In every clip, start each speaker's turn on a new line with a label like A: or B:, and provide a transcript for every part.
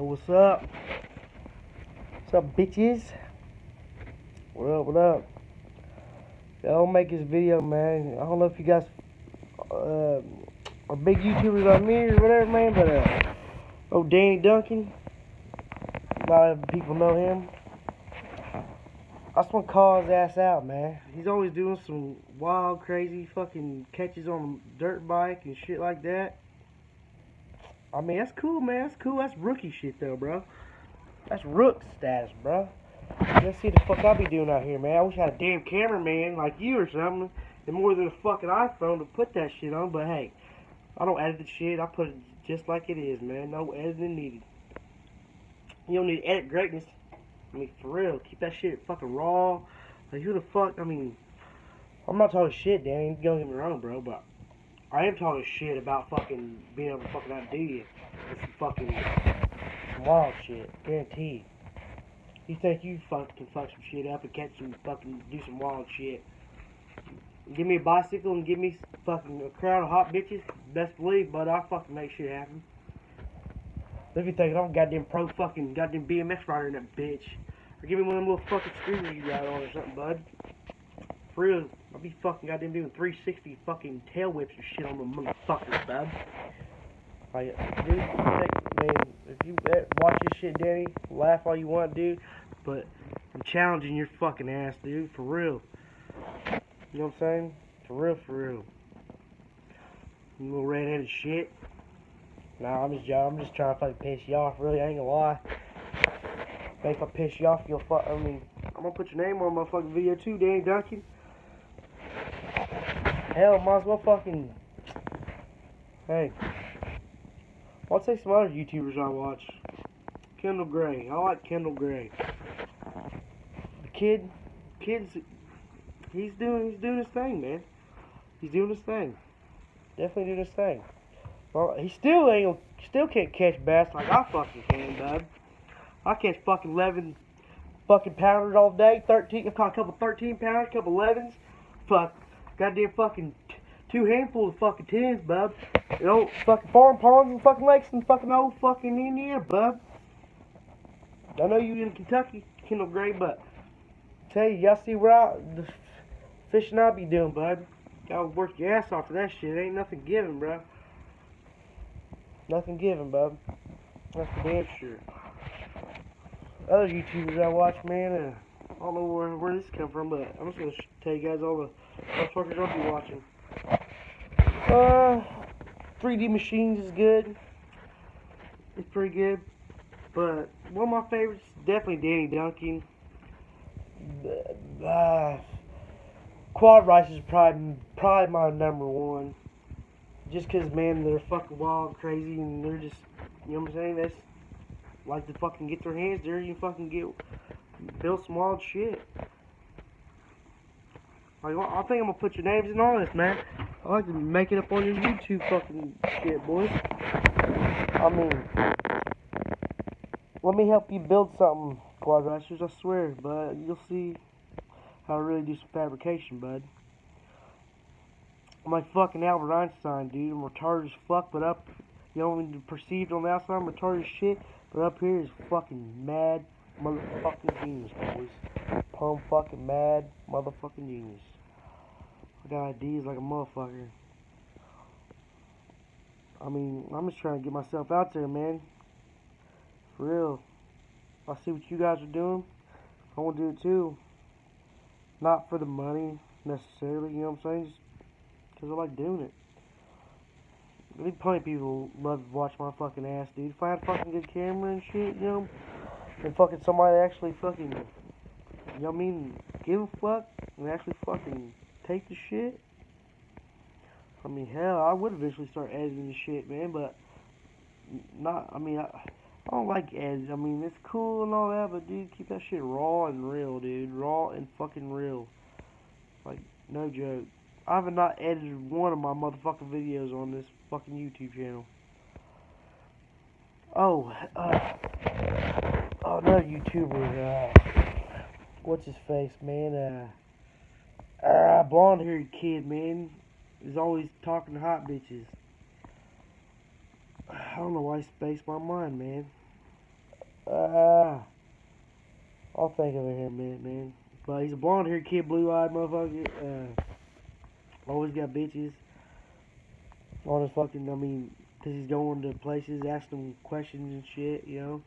A: What's up? What's up, bitches? What up, what up? Yo, make this video, man. I don't know if you guys uh, are big YouTubers like me or whatever, man, but, uh, oh, Danny Duncan. A lot of people know him. I just want to call his ass out, man. He's always doing some wild, crazy fucking catches on dirt bike and shit like that. I mean, that's cool, man. That's cool. That's rookie shit, though, bro. That's rook status, bro. Let's see the fuck I be doing out here, man. I wish I had a damn cameraman like you or something, and more than a fucking iPhone to put that shit on. But hey, I don't edit the shit. I put it just like it is, man. No editing needed. You don't need to edit greatness. I mean, for real, keep that shit fucking raw. Like, who the fuck? I mean, I'm not talking shit, Danny. Don't get me wrong, bro, but I am talking shit about fucking being able to fucking outdo you. It's some fucking wild shit, guaranteed. You think you fucking fuck some shit up and catch some fucking do some wild shit? Give me a bicycle and give me fucking a crowd of hot bitches. Best believe, but I fucking make shit happen. If you think I'm goddamn pro fucking goddamn BMX rider in that bitch, or give me one of them little fucking scooters you got on or something, bud. I'll be fucking goddamn doing 360 fucking tail whips and shit on the motherfuckers, bud. Like, dude, man, if you eh, watch this shit, Danny, laugh all you want, dude, but I'm challenging your fucking ass, dude, for real. You know what I'm saying? For real, for real. You little redheaded shit. Nah, I'm just I'm just trying to fucking piss you off, really, I ain't gonna lie. If I piss you off, you'll fuck, I mean, I'm gonna put your name on my fucking video too, Danny Duncan. Hell, might as well fucking. Hey. I'll say some other YouTubers I watch. Kendall Gray. I like Kendall Gray. The kid, kid's, he's doing, he's doing his thing, man. He's doing his thing. Definitely doing his thing. Well, he still ain't, still can't catch bass like I fucking can, bud. I catch fucking 11 fucking pounders all day. 13, I've caught a couple 13 pounders, couple 11s. Fuck, goddamn fucking two handfuls of fucking tens, bub. You know, fucking farm ponds and fucking lakes and fucking old fucking Indiana, bub. I know you in Kentucky, Kendall Gray, but tell you, y'all see where I, the fishing I be doing, bud. Gotta work your ass off for that shit. Ain't nothing given, bro. Nothing given, bub. That's for damn sure. Other YouTubers I watch, man, uh, I don't know where, where this come from, but I'm just gonna tell you guys all the motherfuckers I'll be watching. Uh, 3D Machines is good. It's pretty good. But one of my favorites definitely Danny Duncan. Uh, Quad Rice is probably probably my number one. Just cause man, they're fucking wild, crazy, and they're just you know what I'm saying. That's like to fucking get their hands dirty and fucking get build some wild shit. Like, I think I'm gonna put your names in all this, man. I like to make it up on your YouTube fucking shit, boys. I mean, let me help you build something, Quadrasters, I swear, but you'll see how I really do some fabrication, bud. I'm like fucking Albert Einstein, dude. I'm retarded as fuck, but up, you know, perceived on the outside, I'm retarded as shit, but up here is fucking mad motherfucking genius, boys. Pump fucking mad motherfucking genius. I got ideas like a motherfucker. I mean, I'm just trying to get myself out there, man. For real. I see what you guys are doing. I want to do it too. Not for the money, necessarily, you know what I'm saying? Because I like doing it. Think plenty of people love to watch my fucking ass, dude. If I had a fucking good camera and shit, you know, and fucking somebody actually fucking, I mean, give a fuck, and actually fucking take the shit. I mean, hell, I would eventually start editing the shit, man, but not, I mean, I, I don't like edits. I mean, it's cool and all that, but dude, keep that shit raw and real, dude. Raw and fucking real. Like, no joke. I have not edited one of my motherfucking videos on this fucking YouTube channel. Oh, uh, oh, another YouTuber, uh, what's his face, man, uh, uh, blonde haired kid, man, is always talking to hot bitches. I don't know why he spaced my mind, man. Uh, I'll think of it here a minute, man. But he's a blonde haired kid, blue eyed motherfucker. Uh, always got bitches on his fucking, I mean, because he's going to places, asking them questions and shit, you know.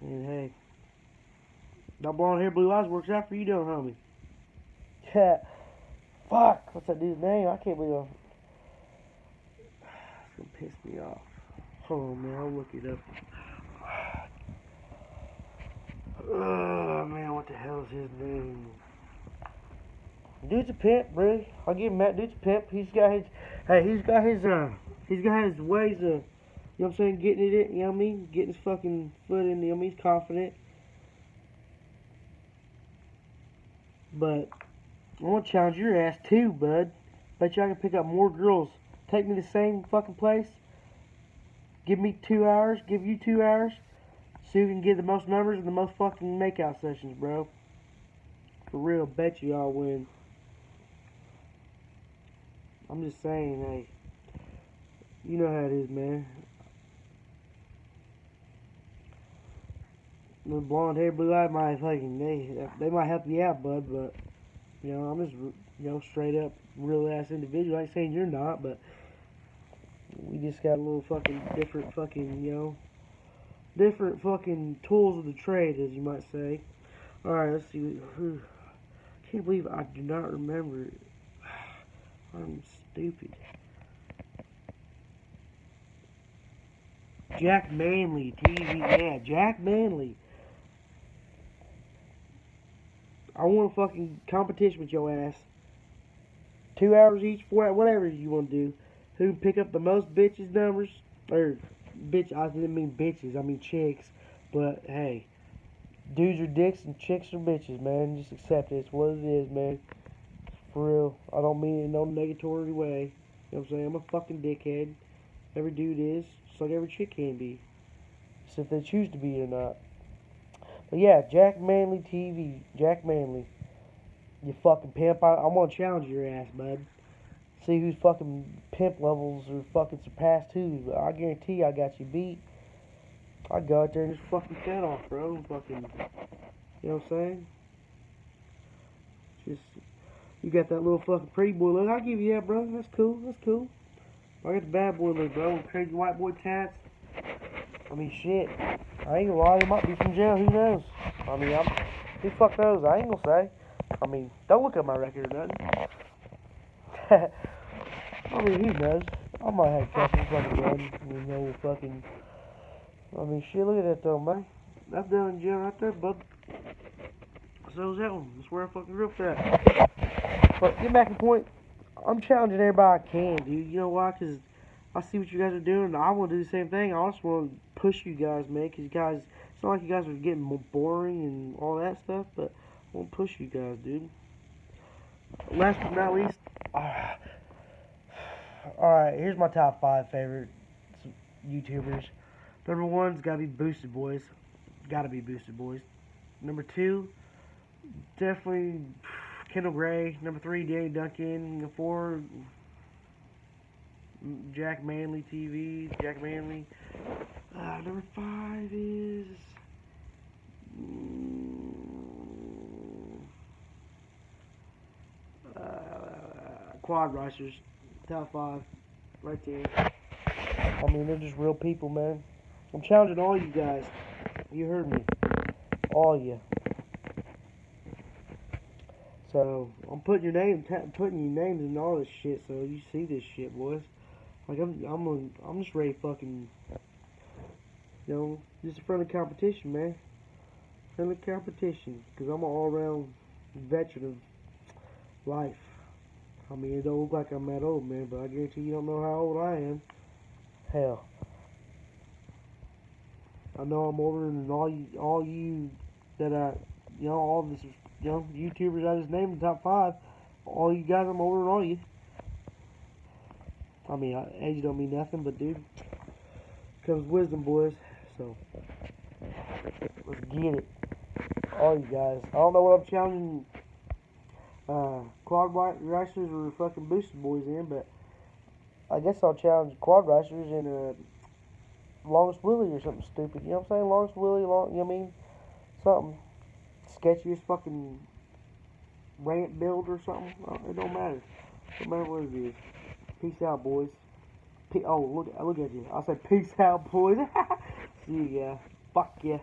A: And hey, that blonde hair, blue eyes works out for you, don't homie? Yeah. Fuck, what's that dude's name? I can't believe I'm... It's gonna piss me off. On, man, I'll look it up. Oh, man, what the hell is his name? Dude's a pimp, bro. I'll give him that. Dude's a pimp. He's got his, hey, he's got his, uh, he's got his ways of, you know what I'm saying, getting it, you know what I mean? Getting his fucking foot in, you know what I mean? He's confident. But, I want to challenge your ass too, bud. Bet you I can pick up more girls. Take me to the same fucking place. Give me two hours. Give you two hours. See who can get the most numbers and the most fucking makeout sessions, bro. For real, bet you I'll win. I'm just saying, hey. You know how it is, man. The blonde hair, blue eye my fucking they they might help you out, bud. But you know, I'm just you know straight up real ass individual. I ain't saying you're not, but we just got a little fucking different fucking you know different fucking tools of the trade, as you might say. All right, let's see. I can't believe I do not remember. I'm stupid. Jack Manley TV, yeah, Jack Manley. I want a fucking competition with your ass. Two hours each, four whatever you want to do. Who can pick up the most bitches numbers? Or, bitch, I didn't mean bitches, I mean chicks. But, hey, dudes are dicks and chicks are bitches, man. Just accept it. It's what it is, man. For real. I don't mean it in no negatory way. You know what I'm saying? I'm a fucking dickhead. Every dude is, just like every chick can be. So if they choose to be or not. But yeah, Jack Manley TV. Jack Manley. You fucking pimp. I, I'm gonna challenge your ass, bud. See whose fucking pimp levels are fucking surpassed who. I guarantee I got you beat. I go out there and just fucking cut off, bro. Fucking, you know what I'm saying? Just, you got that little fucking pretty boy look. I'll give you that, bro. That's cool. That's cool. I got the bad boy look, bro. Crazy white boy tats. I mean, shit. I ain't gonna lie, he might be from jail. Who knows? I mean, I'm. Who fuck knows? I ain't gonna say. I mean, don't look at my record or nothing. I mean, who knows? I might have fucking fucking run. You know, fucking. I mean, shit, look at that though, man. That's down in jail right there, bud. So's that one. That's where I fucking grew up at. But get back to point. I'm challenging everybody I can, dude. You know why? Because I see what you guys are doing. I want to do the same thing. I also want to push you guys, man. Because you guys, it's not like you guys are getting boring and all that stuff. But I want to push you guys, dude. Last but not least, uh, alright, here's my top five favorite YouTubers. Number one's gotta be Boosted Boiz. Gotta be Boosted Boiz. Number two, definitely Kendall Gray. Number three, Danny Duncan. Number four, Jack Manley TV. Jack Manley. Uh, number five is. Uh, quad racers. Top five. Right there. I mean, they're just real people, man. I'm challenging all you guys. You heard me. All you. So, I'm putting your name, putting your names in all this shit so you see this shit, boys. Like, I'm, I'm, I'm just ready fucking, you know, just a friendly competition, man. Friendly competition. Because I'm an all-around veteran of life. I mean, it don't look like I'm that old, man, but I guarantee you don't know how old I am. Hell. I know I'm older than all you, all you that I, you know, all this, you know, YouTubers I just named the top five. All you guys, I'm older than all you. I mean, age don't mean nothing, but dude, comes wisdom, boys. So let's get it, all you guys. I don't know what I'm challenging uh, quad racers or fucking Boosted Boiz in, but I guess I'll challenge quad racers in a longest wheelie or something stupid. You know what I'm saying? Longest wheelie, long. You know what I mean? Something sketchiest fucking rant build or something. Uh, It don't matter. No matter what it is. Peace out, boys. Pe- oh, look, look at you. I said peace out, boys. See ya. Fuck ya.